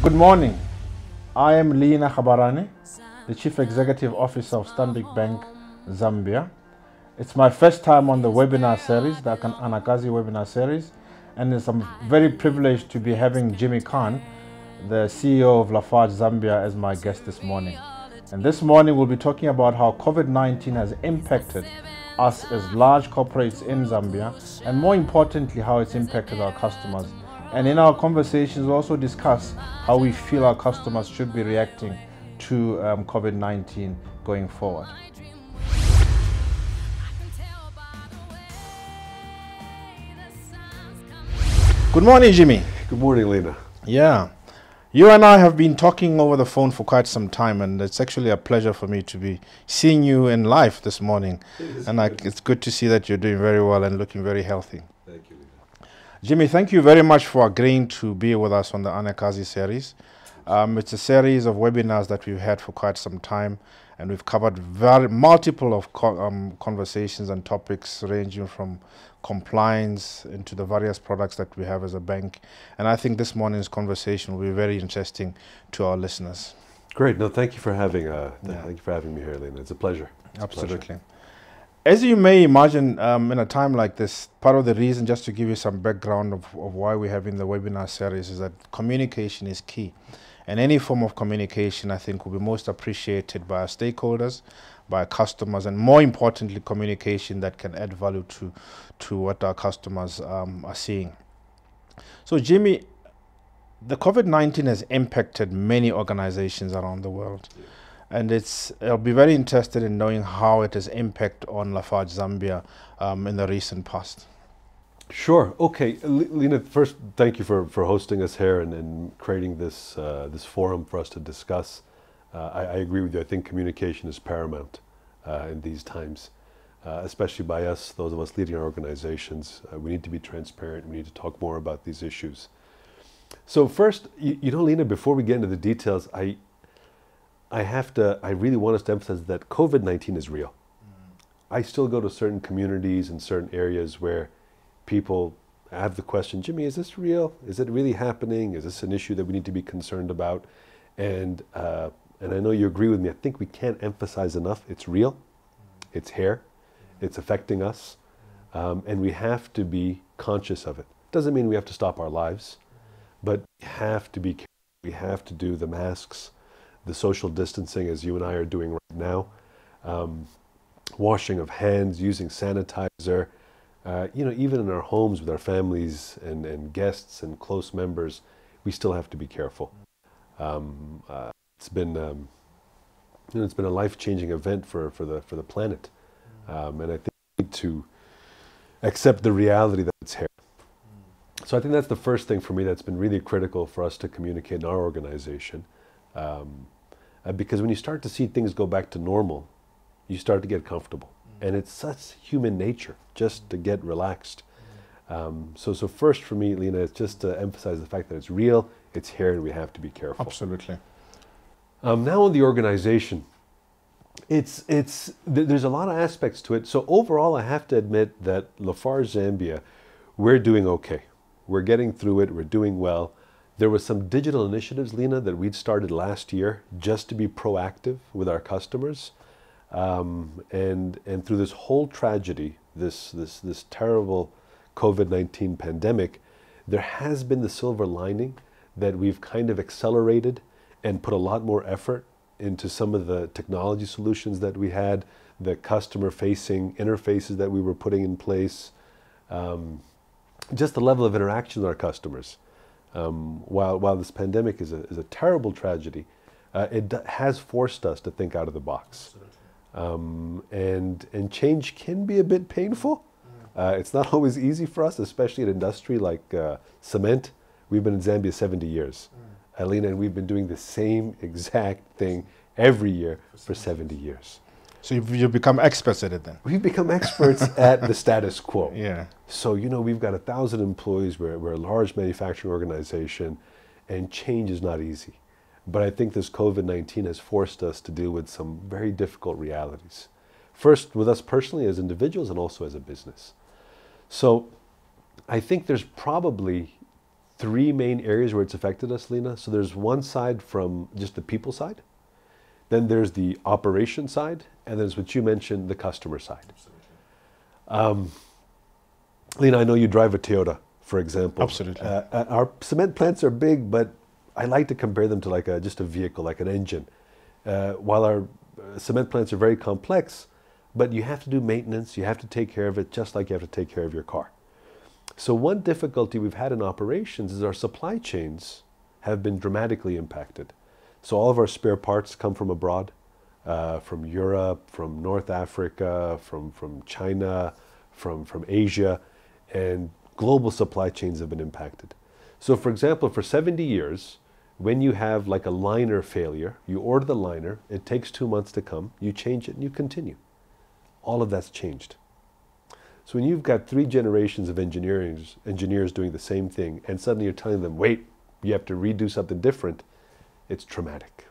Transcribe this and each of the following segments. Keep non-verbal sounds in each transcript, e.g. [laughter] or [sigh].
Good morning. I am Lina Khabarane, the Chief Executive Officer of Stanbic Bank Zambia. It's my first time on the webinar series, the Anakazi webinar series, and I'm very privileged to be having Jimmy Khan, the CEO of Lafarge Zambia, as my guest this morning. And this morning we'll be talking about how COVID-19 has impacted us as large corporates in Zambia, and more importantly, how it's impacted our customers. And in our conversations, we also discuss how we feel our customers should be reacting to um, COVID 19 going forward. Good morning, Jimmy. Good morning, Lena. Yeah. You and I have been talking over the phone for quite some time, and it's actually a pleasure for me to be seeing you in life this morning. And I, it's good to see that you're doing very well and looking very healthy. Thank you, Lena. Jimmy, thank you very much for agreeing to be with us on the Anakazi series. Um, it's a series of webinars that we've had for quite some time, and we've covered very multiple of co um, conversations and topics ranging from compliance into the various products that we have as a bank. And I think this morning's conversation will be very interesting to our listeners. Great. No, thank you for having uh, Yeah. thank you for having me here, Lena. It's a pleasure. It's a pleasure. As you may imagine, um, in a time like this, part of the reason, just to give you some background of, of why we're having the webinar series, is that communication is key. And any form of communication, I think, will be most appreciated by our stakeholders, by our customers, and more importantly, communication that can add value to, to what our customers um, are seeing. So, Jimmy, the COVID 19 has impacted many organizations around the world and it's I'll be very interested in knowing how it has impact on Lafarge Zambia um, in the recent past. Sure. Okay, Lena. First, thank you for, for hosting us here and, and creating this uh, this forum for us to discuss. Uh, I, I agree with you. I think communication is paramount uh, in these times, uh, especially by us, those of us leading our organizations. Uh, we need to be transparent. We need to talk more about these issues. So first, you, you know, Lena, before we get into the details, I I have to. I really want us to emphasize that COVID nineteen is real. Mm. I still go to certain communities and certain areas where people have the question, Jimmy, is this real? Is it really happening? Is this an issue that we need to be concerned about? And uh, and I know you agree with me. I think we can't emphasize enough. It's real. Mm. It's here. Mm. It's affecting us, um, and we have to be conscious of it. Doesn't mean we have to stop our lives, but we have to be. careful. We have to do the masks, the social distancing, as you and I are doing right now. Um, washing of hands, using sanitizer, uh, you know, even in our homes with our families and, and guests and close members, we still have to be careful. Um, uh, it's been, um, you know, it's been a life-changing event for, for the for the planet, um, and I think we need to accept the reality that it's here. So I think that's the first thing for me that's been really critical for us to communicate in our organization, um, because when you start to see things go back to normal, you start to get comfortable. And it's such human nature just to get relaxed. Um, so, so first for me, Lena, it's just to emphasize the fact that it's real, it's here, and we have to be careful. Absolutely. Um, now on the organization, it's it's th- there's a lot of aspects to it. So overall, I have to admit that Lafarge Zambia, we're doing okay. We're getting through it. We're doing well. There was some digital initiatives, Lena, that we'd started last year just to be proactive with our customers, um, and and through this whole tragedy, this this this terrible COVID nineteen pandemic, there has been the silver lining that we've kind of accelerated and put a lot more effort into some of the technology solutions that we had, the customer facing interfaces that we were putting in place, um, just the level of interaction with our customers. Um, while, while this pandemic is a, is a terrible tragedy, uh, it has forced us to think out of the box. Um, and, and change can be a bit painful. Uh, it's not [laughs] always easy for us, especially in industry like uh, cement. We've been in Zambia 70 years. Alina and we've been doing the same [laughs] exact thing every year for 70 years. So you've, you've become experts at it then? We've become experts [laughs] at the status quo. Yeah. So, you know, we've got a thousand employees, we're, we're a large manufacturing organization, and change is not easy. But I think this COVID 19 has forced us to deal with some very difficult realities. First, with us personally as individuals, and also as a business. So, I think there's probably three main areas where it's affected us, Lena. So there's one side from just the people side, then there's the operation side, and there's what you mentioned, the customer side. Um, Lena, I know you drive a Toyota, for example. Absolutely. Uh, uh, our cement plants are big, but I like to compare them to like a, just a vehicle, like an engine. Uh, while our uh, cement plants are very complex, but you have to do maintenance, you have to take care of it just like you have to take care of your car. So, one difficulty we've had in operations is our supply chains have been dramatically impacted. So, all of our spare parts come from abroad, uh, from Europe, from North Africa, from, from China, from, from Asia, and global supply chains have been impacted. So, for example, for 70 years, when you have like a liner failure, you order the liner, it takes two months to come, you change it, and you continue. All of that's changed. So when you've got three generations of engineers, engineers doing the same thing, and suddenly you're telling them, wait, you have to redo something different, it's traumatic.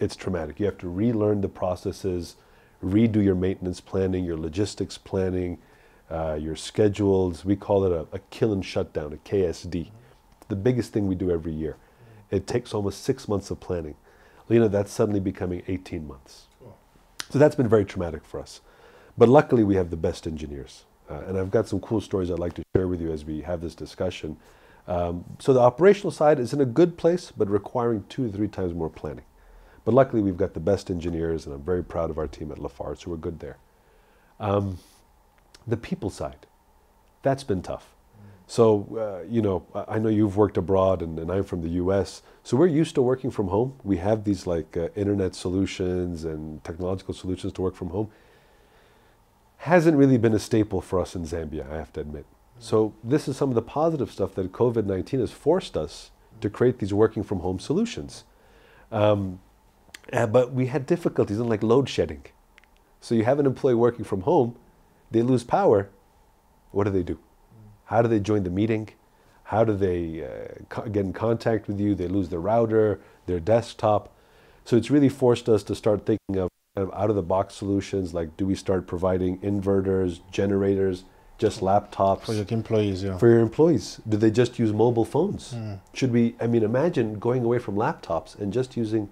It's traumatic. You have to relearn the processes, redo your maintenance planning, your logistics planning, uh, your schedules. We call it a, a, kiln shutdown, a KSD. Mm. The biggest thing we do every year. Mm. It takes almost six months of planning. Lena, that's suddenly becoming 18 months. Cool. So that's been very traumatic for us. But luckily, we have the best engineers. Uh, and I've got some cool stories I'd like to share with you as we have this discussion. Um, so the operational side is in a good place, but requiring two to three times more planning. But luckily, we've got the best engineers, and I'm very proud of our team at Lafarge, so we're good there. Um, the people side, that's been tough. So, uh, you know, I know you've worked abroad and, and, I'm from the US. So we're used to working from home. We have these like uh, internet solutions and technological solutions to work from home hasn't really been a staple for us in Zambia, I have to admit. So this is some of the positive stuff that COVID-19 has forced us to create these working from home solutions. Um, uh, but we had difficulties in like load shedding. So you have an employee working from home, they lose power. What do they do? How do they join the meeting? How do they uh, get in contact with you? They lose their router, their desktop. So it's really forced us to start thinking of kind of out of the box solutions like do we start providing inverters generators just laptops. For your employees yeah. For your employees. Do they just use mobile phones? Mm. should we i mean imagine going away from laptops and just using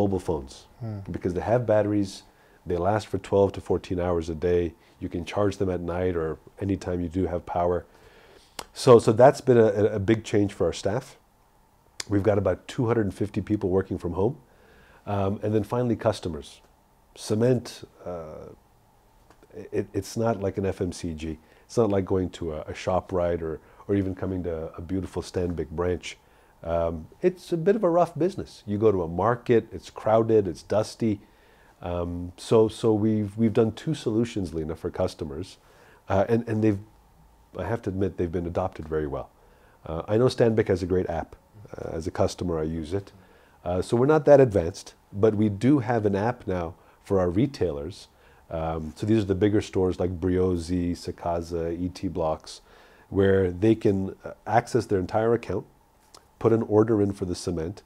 mobile phones. Mm. because they have batteries they last for 12 to 14 hours a day. You can charge them at night or anytime you do have power. So so that's been a, a big change for our staff. We've got about 250 people working from home. Um, and then finally customers. Cement, uh, it, it's not like an FMCG. It's not like going to a, a ShopRite or, or even coming to a beautiful Stanbic branch. Um, it's a bit of a rough business. You go to a market, it's crowded, it's dusty. Um, so so we've, we've done two solutions, Lena, for customers. Uh, and, and they've, I have to admit, they've been adopted very well. Uh, I know Stanbic has a great app. Uh, as a customer, I use it. Uh, so we're not that advanced, but we do have an app now for our retailers. Um, so these are the bigger stores like Briozzi, Sikaza, ET Blocks, where they can uh, access their entire account, put an order in for the cement,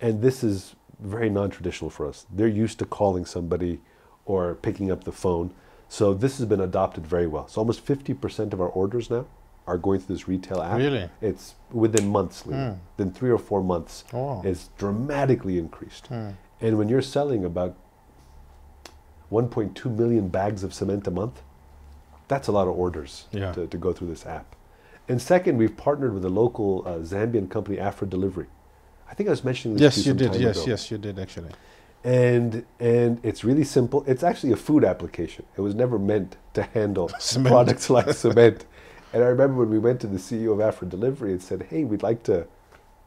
and this is very non-traditional for us. They're used to calling somebody or picking up the phone. So this has been adopted very well. So almost 50% of our orders now are going through this retail app. Really? It's within months, mm. within three or four months, oh. it's dramatically increased. Mm. And when you're selling about 1.2 million bags of cement a month. That's a lot of orders yeah. to, to go through this app. And second, we've partnered with a local uh, Zambian company, Afro Delivery. I think I was mentioning this. Yes, you, you did. Yes, ago. yes, you did actually. And and it's really simple. It's actually a food application. It was never meant to handle [laughs] products like cement. And I remember when we went to the CEO of Afro Delivery and said, "Hey, we'd like to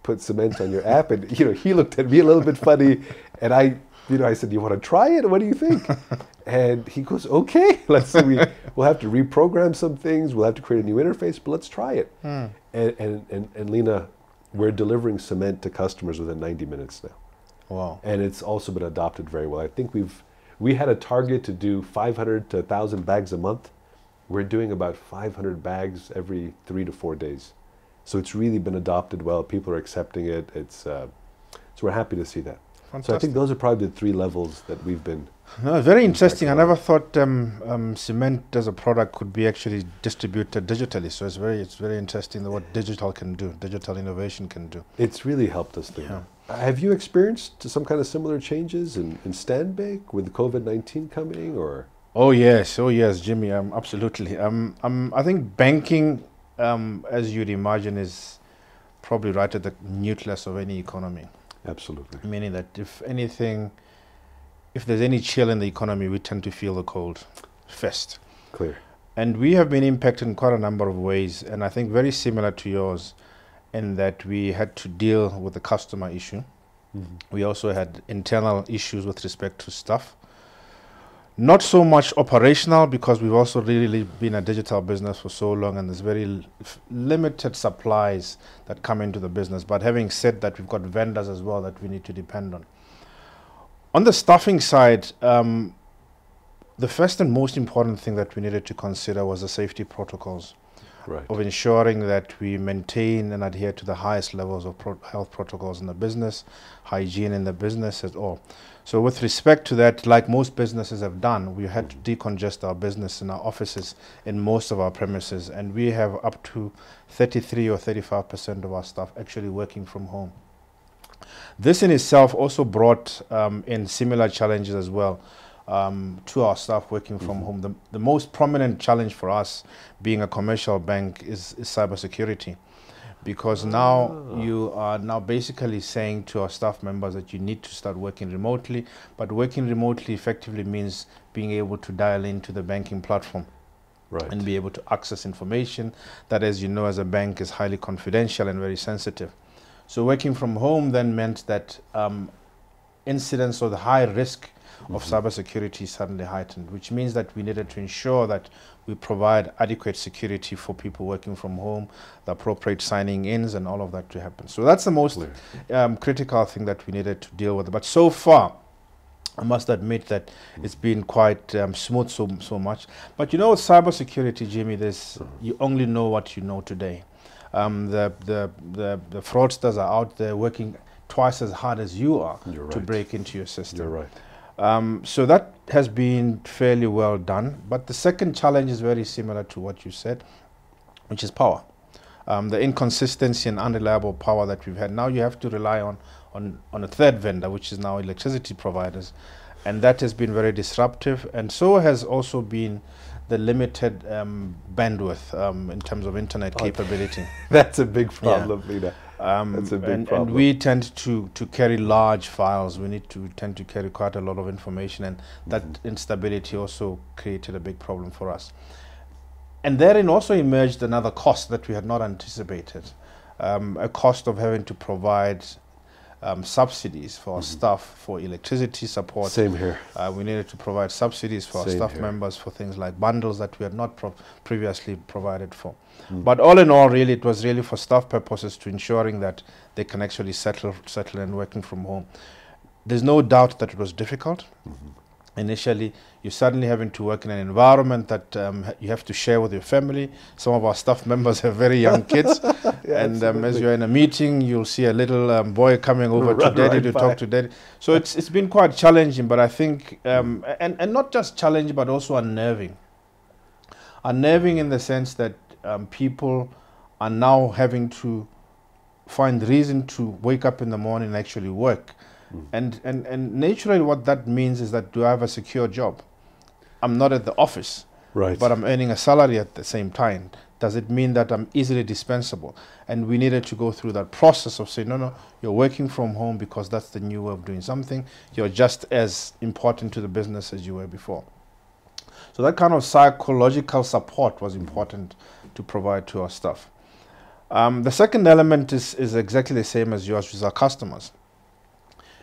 put cement on your app," and you know, he looked at me a little bit funny, and I you know, I said, "You want to try it? What do you think?" [laughs] and he goes, "Okay, [laughs] let's see. We, we'll have to reprogram some things. We'll have to create a new interface, but let's try it." Hmm. And, and and and Lena, we're delivering cement to customers within 90 minutes now. Wow! And it's also been adopted very well. I think we've we had a target to do 500 to 1,000 bags a month. We're doing about 500 bags every three to four days. So it's really been adopted well. People are accepting it. It's uh, so we're happy to see that. So I think those are probably the three levels that we've been. No, very interesting. I never thought um, um, cement as a product could be actually distributed digitally. So it's very, it's very interesting that what digital can do, digital innovation can do. It's really helped us. Lena. Have you experienced some kind of similar changes in, in Stanbic with COVID 19 coming or? Oh yes, oh yes, Jimmy. Um, absolutely. Um, um, I think banking, um, as you'd imagine, is probably right at the nucleus of any economy. Absolutely. Meaning that if anything, if there's any chill in the economy, we tend to feel the cold first. Clear. And we have been impacted in quite a number of ways, and I think very similar to yours, in that we had to deal with the customer issue. Mm-hmm. We also had internal issues with respect to staff. Not so much operational because we've also really been a digital business for so long and there's very limited supplies that come into the business. But having said that, we've got vendors as well that we need to depend on. On the staffing side, um, the first and most important thing that we needed to consider was the safety protocols Right. of ensuring that we maintain and adhere to the highest levels of pro- health protocols in the business, hygiene in the business at all. So, with respect to that, like most businesses have done, we had to decongest our business in our offices in most of our premises, and we have up to 33 or 35 percent of our staff actually working from home. This in itself also brought um, in similar challenges as well um, to our staff working from home. The, the most prominent challenge for us, being a commercial bank, is, is cybersecurity. Because now you are now basically saying to our staff members that you need to start working remotely, but working remotely effectively means being able to dial into the banking platform Right. and be able to access information that, as you know, as a bank is highly confidential and very sensitive. So, working from home then meant that um, incidents or the high risk of cybersecurity suddenly heightened, which means that we needed to ensure that we provide adequate security for people working from home, the appropriate signing ins, and all of that to happen. So, that's the most um, critical thing that we needed to deal with. But so far, I must admit that it's been quite um, smooth so so much. But you know, cybersecurity, Jimmy, there's you only know what you know today. Um, the, the the the fraudsters are out there working twice as hard as you are You're to right. break into your system. You're right. Um, so that has been fairly well done. But the second challenge is very similar to what you said, which is power. Um, the inconsistency and unreliable power that we've had. Now you have to rely on, on, on a third vendor, which is now electricity providers. And that has been very disruptive. And so has also been the limited um, bandwidth um, in terms of internet Oh, capability. [laughs] That's a big problem, Lena. Um, That's a big and, problem. and we tend to, to carry large files. We need to tend to carry quite a lot of information, and that Mm-hmm. instability also created a big problem for us. And therein also emerged another cost that we had not anticipated um, a cost of having to provide um, subsidies for our Mm-hmm. staff for electricity support. Same here. Uh, we needed to provide subsidies for our staff here. members for things like bundles that we had not pro- previously provided for. Mm. But all in all, really, it was really for staff purposes to ensuring that they can actually settle, settle and working from home. There's no doubt that it was difficult. Mm-hmm. Initially, you're suddenly having to work in an environment that um, you have to share with your family. Some of our staff [laughs] members have very young kids, [laughs] and um, as you're in a meeting, you'll see a little um, boy coming over to daddy right to by. talk to daddy. So it's it's been quite challenging, but I think um, and and not just challenging, but also unnerving. Unnerving in the sense that um, people are now having to find reason to wake up in the morning and actually work. Mm. And, and, and naturally, what that means is that do I have a secure job? I'm not at the office, Right. but I'm earning a salary at the same time. Does it mean that I'm easily dispensable? And we needed to go through that process of saying, no, no, you're working from home because that's the new way of doing something. You're just as important to the business as you were before. So that kind of psychological support was important to provide to our staff. Um, the second element is, is exactly the same as yours, which is our customers.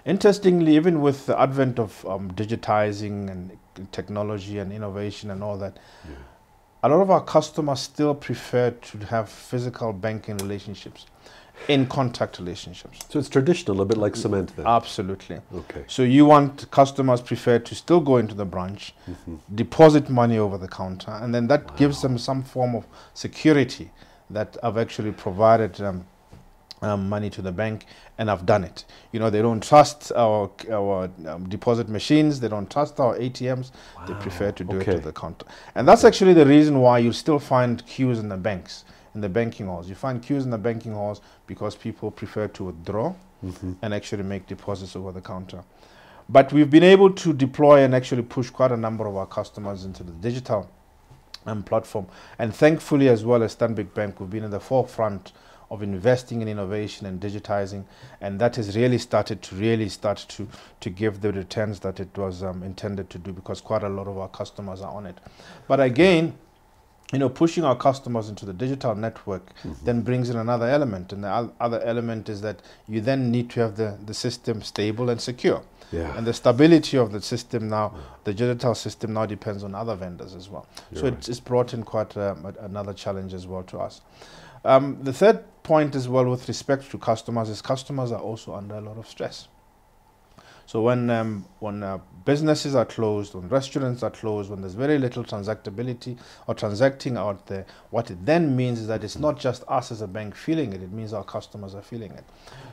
Interestingly, even with the advent of um, digitizing and technology and innovation and all that, Yeah. a lot of our customers still prefer to have physical banking relationships, in contact relationships. so it's traditional, a bit like cement then. Absolutely. okay. So you want customers prefer to still go into the branch, Mhm. deposit money over the counter, and then that gives them some form of security that I've actually provided um, um, money to the bank, and I've done it. You know, they don't trust our our um, deposit machines. They don't trust our ATMs. They prefer to do it okay. to the counter, and that's actually the reason why you still find queues in the banks, in the banking halls. You find queues in the banking halls because people prefer to withdraw Mhm. and actually make deposits over the counter. But we've been able to deploy and actually push quite a number of our customers into the digital um, platform. And thankfully, as well as Stanbic Bank, we've been in the forefront of investing in innovation and digitizing, and that has really started to really start to to give the returns that it was um, intended to do because quite a lot of our customers are on it. But again, you know, pushing our customers into the digital network then brings in another element, and the other element is that you then need to have the, the system stable and secure. Yeah. And the stability of the system now, the digital system now depends on other vendors as well. You're so right. it's, it's brought in quite um, a, another challenge as well to us. Um, the third point as well with respect to customers is customers are also under a lot of stress. So when um, when uh, businesses are closed, when restaurants are closed, when there's very little transactability or transacting out there, what it then means is that it's not just us as a bank feeling it; it means our customers are feeling it.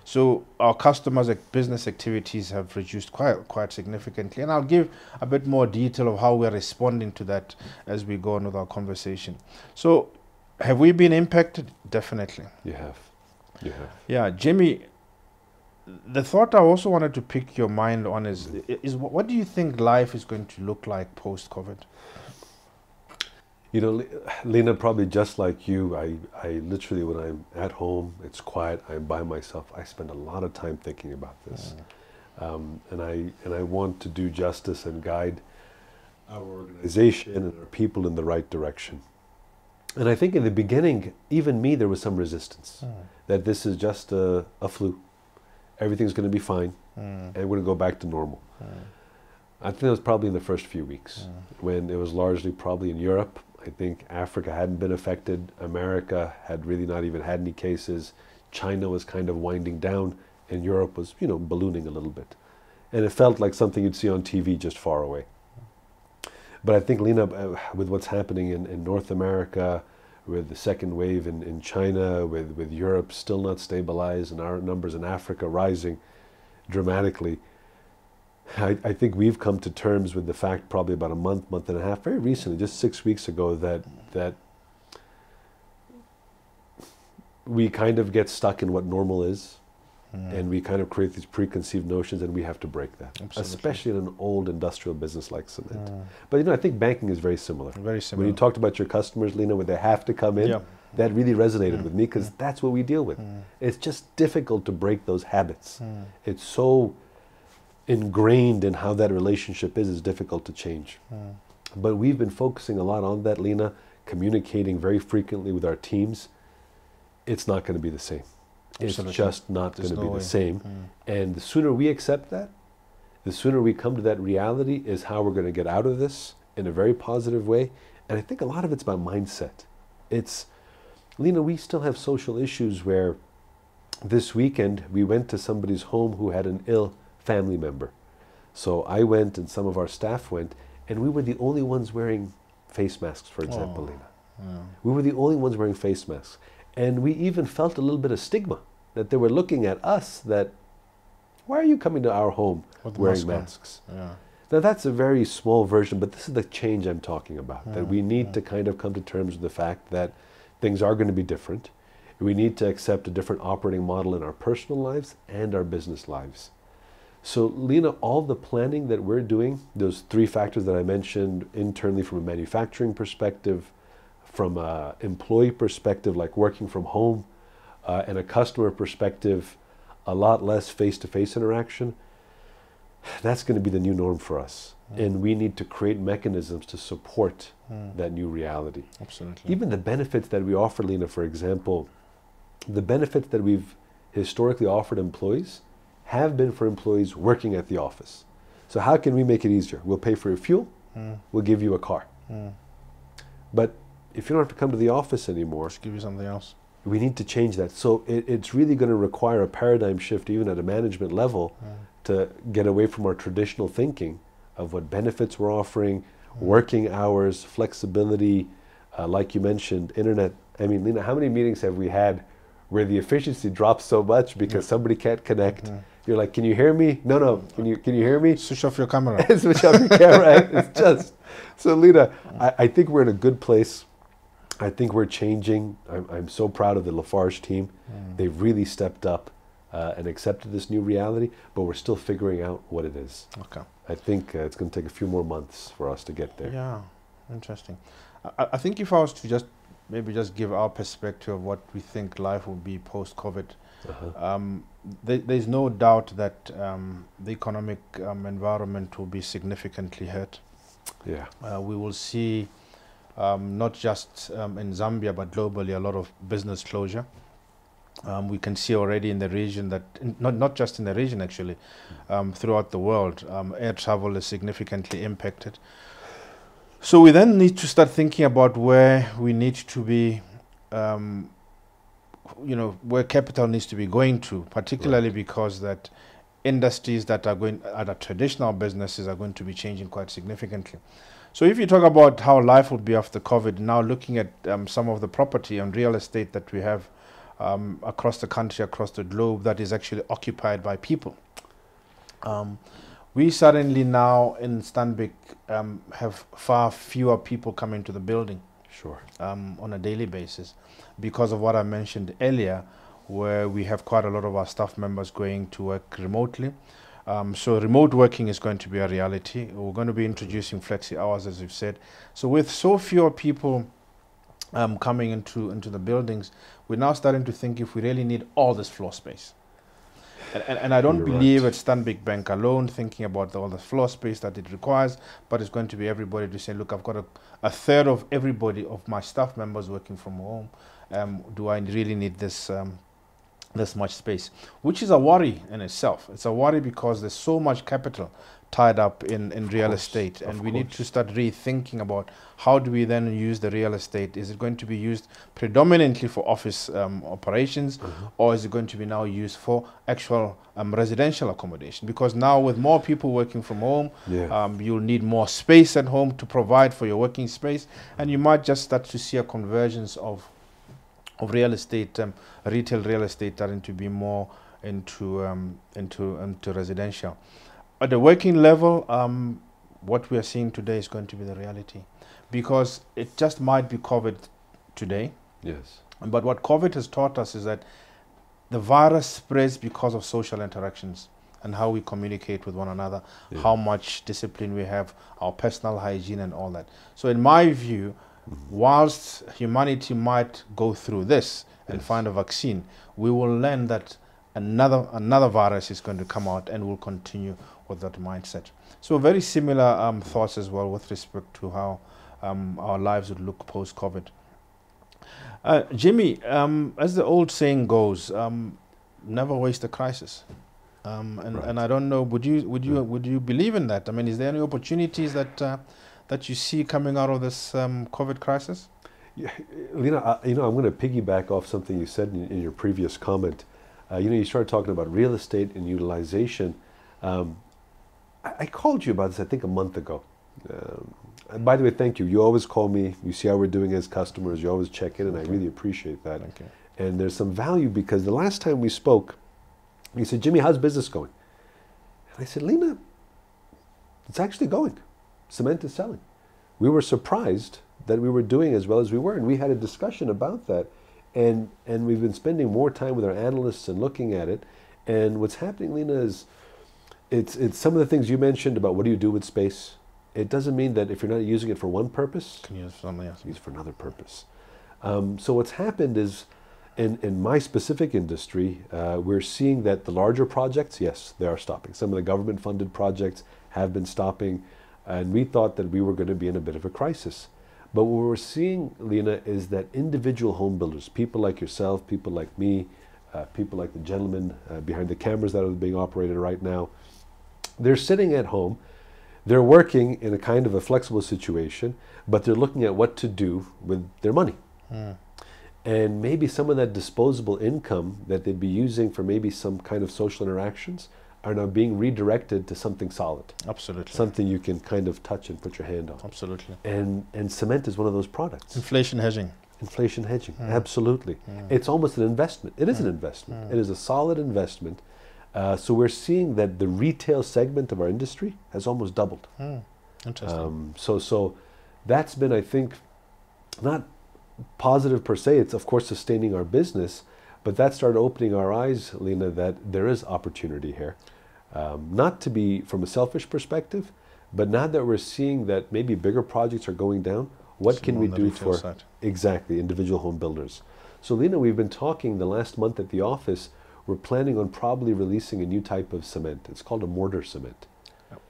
So our customers' business activities have reduced quite quite significantly, and I'll give a bit more detail of how we're responding to that as we go on with our conversation. So, have we been impacted? Definitely. You have. You have. Yeah, Jimmy. The thought I also wanted to pick your mind on is is what do you think life is going to look like post COVID? You know, Lena, probably just like you, I, I literally, when I'm at home, it's quiet, I'm by myself, I spend a lot of time thinking about this. Um, and, I, and I want to do justice and guide our organization and our people in the right direction. And I think in the beginning, even me, there was some resistance hmm. that this is just a, a flu. Everything's going to be fine, hmm. and we're going to go back to normal. Hmm. I think that was probably in the first few weeks when it was largely probably in Europe. I think Africa hadn't been affected. America had really not even had any cases. China was kind of winding down, and Europe was, you know, ballooning a little bit. And it felt like something you'd see on TV just far away. But I think, Lena, uh, with what's happening in, in North America, with the second wave in, in China, with, with Europe still not stabilized, and our numbers in Africa rising dramatically, I, I think we've come to terms with the fact probably about a month, month and a half, very recently, just six weeks ago, that that we kind of get stuck in what normal is, Mm. and we kind of create these preconceived notions, and we have to break that, Absolutely. especially in an old industrial business like cement. Mm. But you know, I think banking is very similar. Very similar. When you talked about your customers, Lena, where they have to come in, Yeah. that really resonated mm. with me because that's what we deal with. Mm. It's just difficult to break those habits. It's so ingrained in how that relationship is, it's difficult to change. But we've been focusing a lot on that, Lena, communicating very frequently with our teams. It's not going to be the same. Absolutely. It's just not going to no be way. the same. Hmm. And the sooner we accept that, the sooner we come to that reality is how we're going to get out of this in a very positive way. And I think a lot of it's about mindset. It's, Lena, we still have social issues where this weekend we went to somebody's home who had an ill family member. So I went and some of our staff went, and we were the only ones wearing face masks, for example, Oh. Lena. Yeah. We were the only ones wearing face masks. And we even felt a little bit of stigma that they were looking at us that, why are you coming to our home With wearing mask masks? Yeah. Now that's a very small version, but this is the change I'm talking about. That Mm, we need to kind of come to terms with the fact that things are going to be different. We need to accept a different operating model in our personal lives and our business lives. So, Lena, all the planning that we're doing, those three factors that I mentioned internally from a manufacturing perspective, from an employee perspective, like working from home, uh, and a customer perspective, a lot less face to face interaction, that's going to be the new norm for us. Hmm. And we need to create mechanisms to support hmm. that new reality. Absolutely. Even the benefits that we offer, Lena, for example, the benefits that we've historically offered employees have been for employees working at the office. So, how can we make it easier? We'll pay for your fuel, hmm. we'll give you a car. But if you don't have to come to the office anymore, Just give you something else. We need to change that. So it, it's really going to require a paradigm shift, even at a management level, to get away from our traditional thinking of what benefits we're offering, working hours, flexibility, uh, like you mentioned, internet. I mean, Lena, how many meetings have we had where the efficiency drops so much because somebody can't connect. You're like, can you hear me? No, no. Can you can you hear me? Switch off your camera. [laughs] Switch off your camera. It's just so, Lena. [laughs] I, I think we're in a good place. I think we're changing. I'm, I'm so proud of the Lafarge team. They've really stepped up uh, and accepted this new reality, but we're still figuring out what it is. Okay. I think uh, it's going to take a few more months for us to get there. Yeah, interesting. I, I think if I was to just maybe just give our perspective of what we think life will be post COVID, Uh-huh. um, there, there's no doubt that um, the economic um, environment will be significantly hurt. Yeah. Uh, we will see um, not just um, in Zambia but globally a lot of business closure. Um, we can see already in the region that not not just in the region actually, um, throughout the world, um, air travel is significantly impacted. So we then need to start thinking about where we need to be, um, you know, where capital needs to be going to, particularly because that industries that are going, other traditional businesses are going to be changing quite significantly. So if you talk about how life would be after COVID, now looking at um, some of the property and real estate that we have um, across the country, across the globe, that is actually occupied by people. Um, we suddenly now in Stanbic um, have far fewer people coming to the building Sure. um, on a daily basis because of what I mentioned earlier, where we have quite a lot of our staff members going to work remotely. Um, so remote working is going to be a reality. We're going to be introducing flexi hours, as we've said. So with so fewer people um, coming into into the buildings, we're now starting to think if we really need all this floor space. And, and, and I don't You're believe right. it's Stanbic Bank alone thinking about the, all the floor space that it requires, but it's going to be everybody to say, look, I've got a, a third of everybody of my staff members working from home. Um, do I really need this um, this much space? Which is a worry in itself. It's a worry because there's so much capital tied up in, in Of real course, estate, and we need to start rethinking about how do we then use the real estate? Is it going to be used predominantly for office um, operations, or is it going to be now used for actual um, residential accommodation? Because now, with more people working from home, Yeah. um, you'll need more space at home to provide for your working space, and you might just start to see a convergence of of real estate, um, retail real estate, starting to be more into um, into into residential. At the working level, um, what we are seeing today is going to be the reality, because it just might be COVID today, yes. but what COVID has taught us is that the virus spreads because of social interactions and how we communicate with one another, Yeah. how much discipline we have, our personal hygiene, and all that. So, in my view, whilst humanity might go through this and Yes. find a vaccine, we will learn that another another virus is going to come out and will continue with that mindset. So, very similar um, thoughts as well with respect to how um, our lives would look post COVID. Uh, Jimmy, um, as the old saying goes, um, never waste a crisis. Um, and, Right. and I don't know, would you would you Yeah. would you believe in that? I mean, is there any opportunities that uh, that you see coming out of this um, COVID crisis? Yeah, Lena, I, you know, I'm going to piggyback off something you said in, in your previous comment. Uh, you know, you started talking about real estate and utilization. Um, I, I called you about this, I think, a month ago. Um, and by the way, thank you. You always call me. You see how we're doing as customers. You always check in, and I really appreciate that. You. And there's some value because the last time we spoke, you said, Jimmy, how's business going? And I said, Lena, it's actually going. Cement is selling. We were surprised that we were doing as well as we were, and we had a discussion about that. And, and we've been spending more time with our analysts and looking at it. And what's happening, Lena, is it's, it's some of the things you mentioned about what do you do with space. It doesn't mean that if you're not using it for one purpose, Can you use something else? used for another purpose. Um, so what's happened is, in, in my specific industry, uh, we're seeing that the larger projects, yes, they are stopping. Some of the government-funded projects have been stopping, and we thought that we were going to be in a bit of a crisis. But what we're seeing, Lena, is that individual home builders, people like yourself, people like me, uh, people like the gentleman uh, behind the cameras that are being operated right now, they're sitting at home they're working in a kind of a flexible situation, but they're looking at what to do with their money. Mm. And maybe some of that disposable income that they'd be using for maybe some kind of social interactions are now being redirected to something solid, Absolutely. something you can kind of touch and put your hand on. Absolutely. And, and cement is one of those products. Inflation hedging. Inflation hedging, mm. absolutely. Mm. It's almost an investment. It is an mm. investment. It is a solid investment. Uh, so we're seeing that the retail segment of our industry has almost doubled. Interesting. Um, so, so that's been, I think, not positive per se. It's of course sustaining our business, but that started opening our eyes, Lena, that there is opportunity here. Um, not to be from a selfish perspective, but now that we're seeing that maybe bigger projects are going down, what So can we do for side. exactly individual home builders? So, Lena, we've been talking the last month at the office. We're planning on probably releasing a new type of cement. It's called a mortar cement.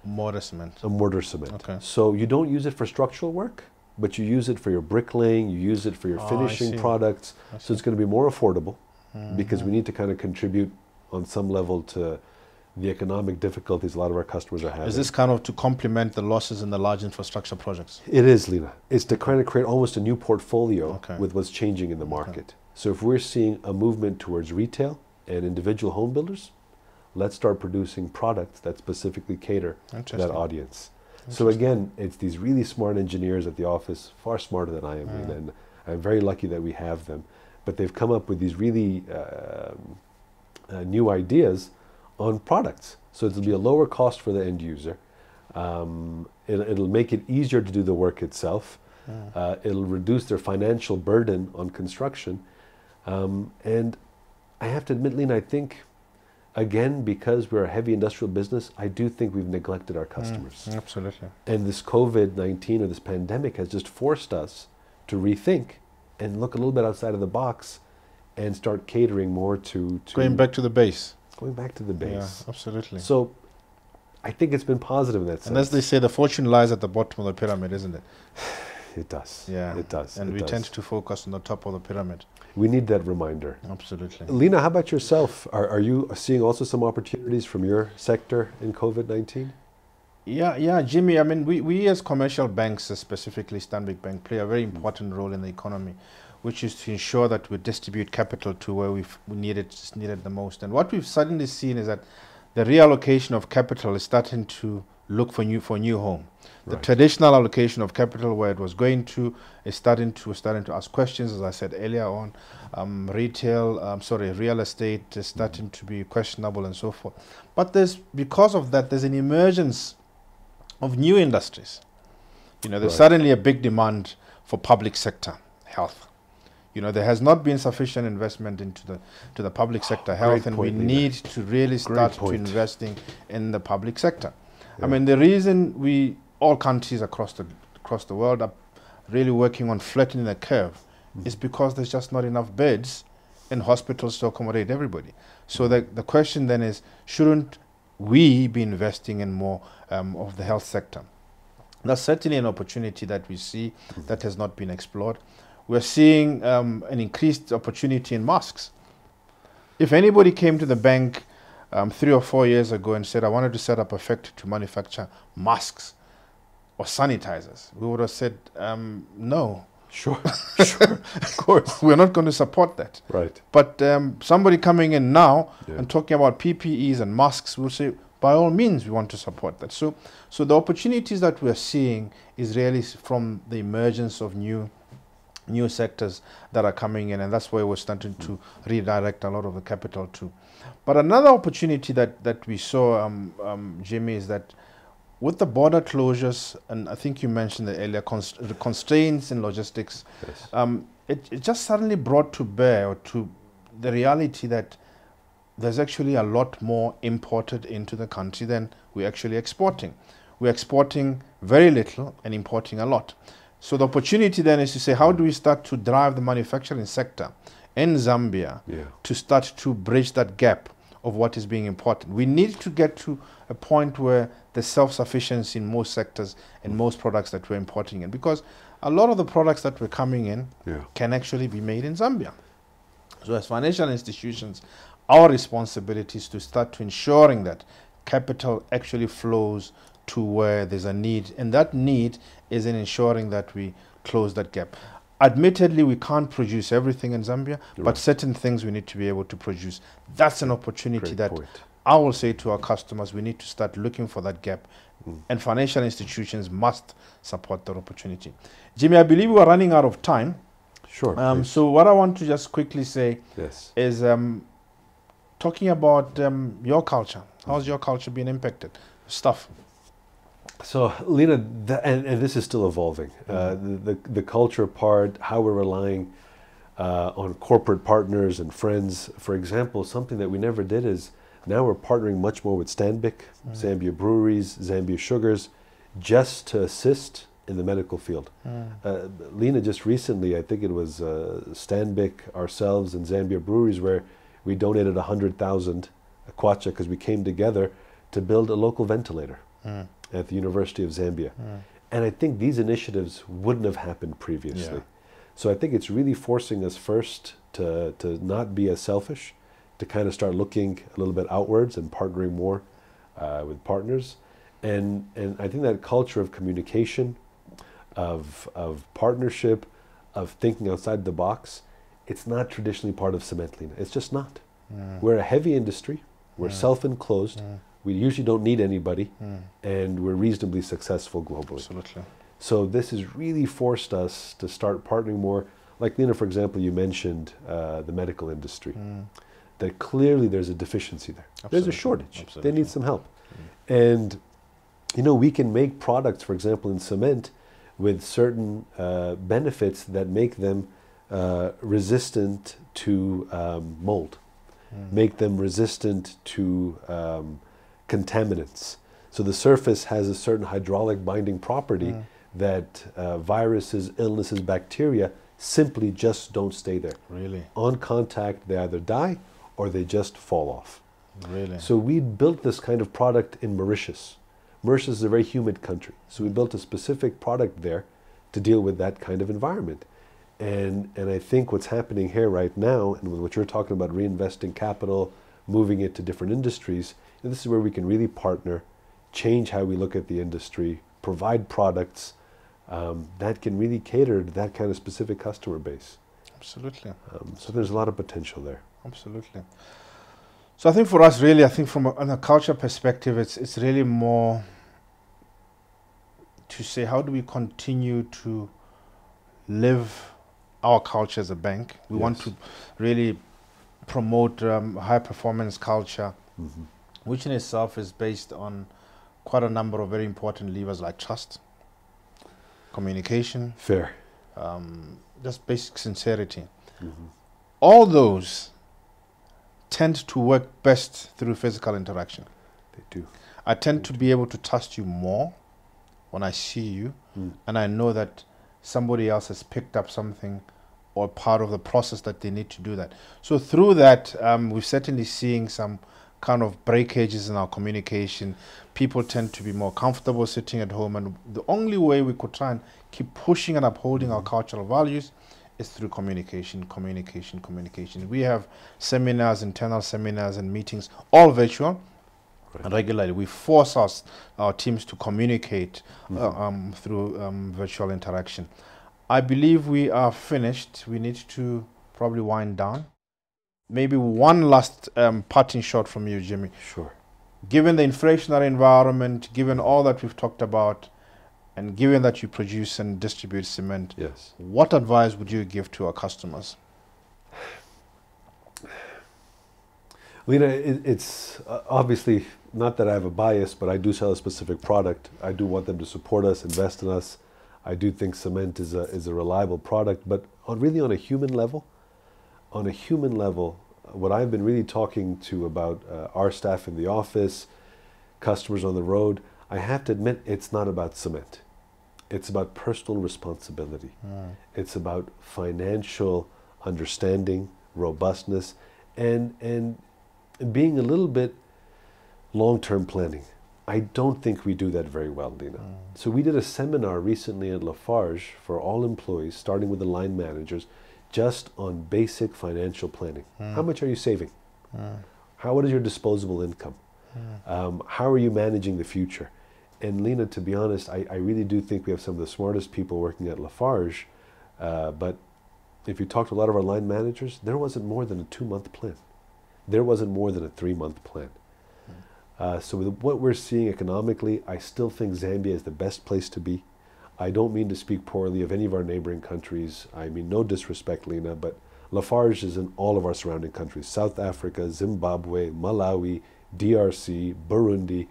Mortar cement. A mortar cement. Okay. So you don't use it for structural work, but you use it for your bricklaying, you use it for your Oh, finishing products. So it's going to be more affordable because we need to kind of contribute on some level to the economic difficulties a lot of our customers are having. Is this kind of to complement the losses in the large infrastructure projects? It is, Lena. It's to kind of create almost a new portfolio Okay. with what's changing in the market. So if we're seeing a movement towards retail and individual home builders, let's start producing products that specifically cater to that audience. So again, it's these really smart engineers at the office, far smarter than I am, mm. Lena, and I'm very lucky that we have them. But they've come up with these really um, uh, new ideas on products. So it'll be a lower cost for the end user. Um, it'll, it'll make it easier to do the work itself. Uh, it'll reduce their financial burden on construction. Um, and I have to admit, Lena, I think, again, because we're a heavy industrial business, I do think we've neglected our customers. Absolutely. And this COVID 19 or this pandemic has just forced us to rethink and look a little bit outside of the box and start catering more to, to Going back to the base. going back to the Yeah, base. absolutely. So I think it's been positive in that sense. and as they say, the fortune lies at the bottom of the pyramid, isn't it? [sighs] it does. Yeah. It does. And it we does. tend to focus on the top of the pyramid. We need that reminder. Absolutely. Lena, how about yourself? Are, are you seeing also some opportunities from your sector in COVID 19? Yeah, yeah, Jimmy. I mean, we, we as commercial banks, specifically Stanbic Bank, play a very important role in the economy, which is to ensure that we distribute capital to where we need it needed the most. And what we've suddenly seen is that the reallocation of capital is starting to look for new for new home. The Right. traditional allocation of capital, where it was going to, is starting to starting to ask questions. As I said earlier on, um, retail, um, sorry, real estate is starting to be questionable and so forth. But there's because of that, there's an emergence of new industries. You know, there's Right. suddenly a big demand for public sector health. You know, there has not been sufficient investment into the to the public sector health, and we need to really start to investing in the public sector. Yeah. I mean, the reason we all countries across the across the world are really working on flattening the curve Mm. is because there's just not enough beds in hospitals to accommodate everybody. So the the question then is, shouldn't we be investing in more um, of the health sector? That's certainly an opportunity that we see that has not been explored. We're seeing um, an increased opportunity in masks. If anybody came to the bank um, three or four years ago and said, I wanted to set up a factory to manufacture masks or sanitizers, we would have said, um, no, Sure, [laughs] sure, of course. we're not going to support that. Right. But um, somebody coming in now Yeah. and talking about PPEs and masks will say, by all means, we want to support that. So, so the opportunities that we're seeing is really from the emergence of new, new sectors that are coming in, and that's where we're starting to redirect a lot of the capital to. But another opportunity that that we saw, um, um, Jimmy, is that with the border closures, and I think you mentioned it earlier, const- the constraints in logistics Yes. um, it, it just suddenly brought to bear or to the reality that there's actually a lot more imported into the country than we're actually exporting. We're exporting very little and importing a lot. So the opportunity then is to say, how do we start to drive the manufacturing sector in Zambia Yeah. to start to bridge that gap of what is being imported. We need to get to a point where there's self-sufficiency in most sectors and most products that we're importing in because a lot of the products that we're coming in Yeah. can actually be made in Zambia. So as financial institutions, our responsibility is to start to ensuring that capital actually flows to where there's a need and that need is in ensuring that we close that gap. Admittedly, we can't produce everything in Zambia, Right. but certain things we need to be able to produce. That's an opportunity Great that point. I will say to our customers, we need to start looking for that gap, Mm. and financial institutions must support that opportunity. Jimmy, I believe we are running out of time. Sure. Um, so what I want to just quickly say yes. is um, talking about um, your culture. How's your culture being impacted? Stuff. So, Lena, th- and, and this is still evolving. Uh, the, the, the culture part, how we're relying uh, on corporate partners and friends. For example, something that we never did is now we're partnering much more with Stanbic, Zambia Breweries, Zambia Sugars, just to assist in the medical field. Uh, Lena, just recently, I think it was uh, Stanbic, ourselves, and Zambia Breweries, where we donated 100,000 kwacha because we came together to build a local ventilator at the University of Zambia. And I think these initiatives wouldn't have happened previously. Yeah. So I think it's really forcing us first to, to not be as selfish, to kind of start looking a little bit outwards and partnering more uh, with partners. And, and I think that culture of communication, of, of partnership, of thinking outside the box, it's not traditionally part of cement, Lena. It's just not. We're a heavy industry. We're self-enclosed. We usually don't need anybody, and we're reasonably successful globally. Absolutely. So this has really forced us to start partnering more. Like Lena, for example, you mentioned uh, the medical industry. That clearly there's a deficiency there. There's a shortage. Absolutely. They need some help. And you know, we can make products, for example, in cement, with certain uh, benefits that make them uh, resistant to um, mold, make them resistant to um, contaminants. So the surface has a certain hydraulic binding property that uh, viruses, illnesses, bacteria simply just don't stay there. Really. On contact, they either die or they just fall off. Really. So we built this kind of product in Mauritius. Mauritius is a very humid country. So we built a specific product there to deal with that kind of environment. And, and I think what's happening here right now, and with what you're talking about, reinvesting capital, moving it to different industries, and this is where we can really partner, change how we look at the industry, provide products um, that can really cater to that kind of specific customer base. Absolutely. Um, so there's a lot of potential there. Absolutely. So I think for us, really, I think from a, on a culture perspective, it's it's really more to say how do we continue to live our culture as a bank. We want to really promote um, high performance culture, Mhm. Which in itself is based on quite a number of very important levers like trust, communication, Fair. um, just basic sincerity. Mhm. All those tend to work best through physical interaction. They do. I tend to be able to trust you more when I see you Mm. and I know that somebody else has picked up something or part of the process that they need to do that. So through that, um, we're certainly seeing some kind of breakages in our communication. People tend to be more comfortable sitting at home, and the only way we could try and keep pushing and upholding our cultural values is through communication, communication, communication. We have seminars, internal seminars, and meetings, all virtual Right. regularly. We force us, our teams to communicate uh, Mhm. um, through um, virtual interaction. I believe we are finished. We need to probably wind down. Maybe one last um, parting shot from you, Jimmy. Sure. Given the inflationary environment, given all that we've talked about, and given that you produce and distribute cement, Yes. what advice would you give to our customers? Lena, it, it's uh, obviously not that I have a bias, but I do sell a specific product. I do want them to support us, invest in us. I do think cement is a, is a reliable product, but on really on a human level, on a human level, what I've been really talking to about uh, our staff in the office, customers on the road, I have to admit it's not about cement. It's about personal responsibility. It's about financial understanding, robustness, and and being a little bit long-term planning. I don't think we do that very well, Lena. So we did a seminar recently at Lafarge for all employees, starting with the line managers, just on basic financial planning. How much are you saving? How what is your disposable income? Um, how are you managing the future? And Lena, to be honest, I, I really do think we have some of the smartest people working at Lafarge. Uh, but if you talk to a lot of our line managers, there wasn't more than a two month plan. There wasn't more than a three month plan. Uh, so with what we're seeing economically, I still think Zambia is the best place to be. I don't mean to speak poorly of any of our neighboring countries. I mean no disrespect, Lena, but Lafarge is in all of our surrounding countries South Africa, Zimbabwe, Malawi, DRC, Burundi,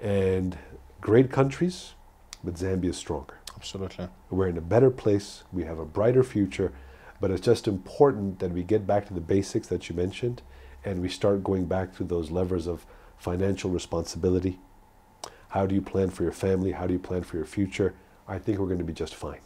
and great countries, but Zambia is stronger. Absolutely. We're in a better place, we have a brighter future, but it's just important that we get back to the basics that you mentioned and we start going back to those levers of financial responsibility. How do you plan for your family? How do you plan for your future? I think we're going to be just fine.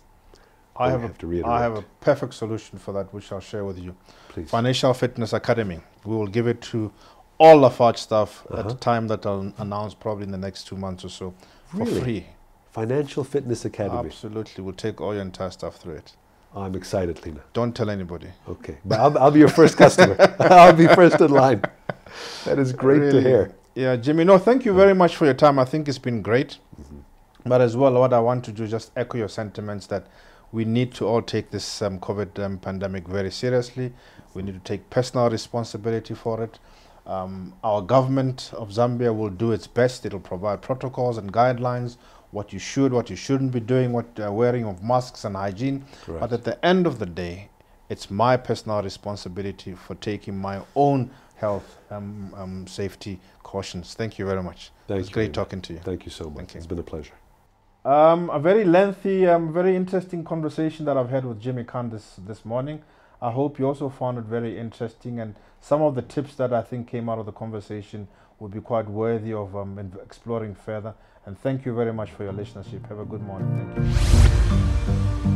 I have, a, have to reiterate. I have a perfect solution for that, which I'll share with you. Please. Financial Fitness Academy. We will give it to all of our staff at Uh-huh. a time that I'll announce probably in the next two months or so for Really? free. Financial Fitness Academy. Absolutely. We'll take all your entire staff through it. I'm excited, Lena. Don't tell anybody. Okay. But I'll, I'll be your first customer. [laughs] [laughs] I'll be first in line. That is great to hear. Yeah, Jimmy. No, thank you very much for your time. I think it's been great. But as well, what I want to do is just echo your sentiments that we need to all take this um, COVID um, pandemic very seriously. We need to take personal responsibility for it. Um, our government of Zambia will do its best. It'll provide protocols and guidelines, what you should, what you shouldn't be doing, what uh, wearing of masks and hygiene. Correct. But at the end of the day, it's my personal responsibility for taking my own health um, um, safety cautions. Thank you very much. Thank it's you, great talking to you. Thank you so much. You. It's been a pleasure. Um, a very lengthy, um, very interesting conversation that I've had with Jimmy Khan this, this morning. I hope you also found it very interesting, and some of the tips that I think came out of the conversation would be quite worthy of um, exploring further. And thank you very much for your listenership. Have a good morning. Thank you.